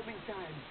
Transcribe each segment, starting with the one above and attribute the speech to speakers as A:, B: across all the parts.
A: homing time.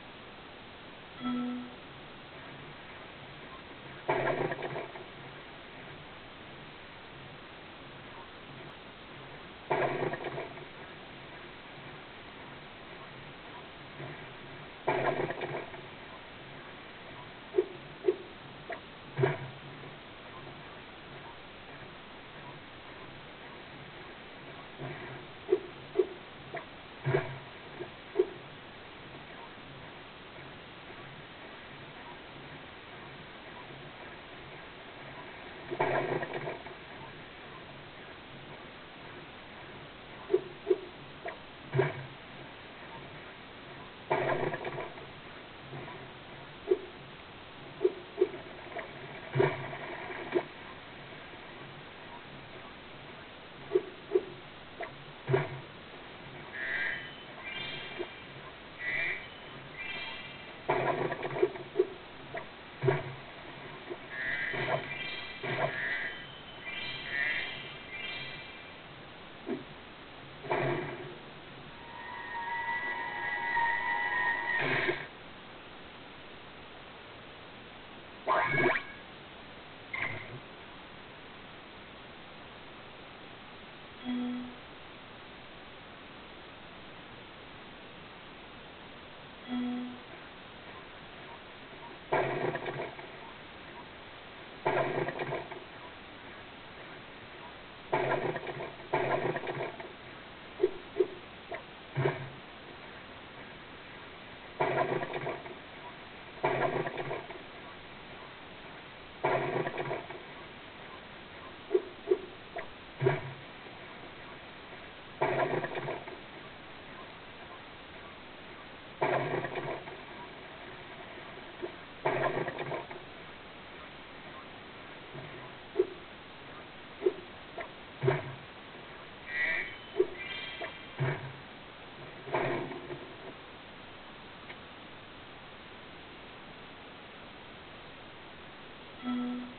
A: Mm-hmm.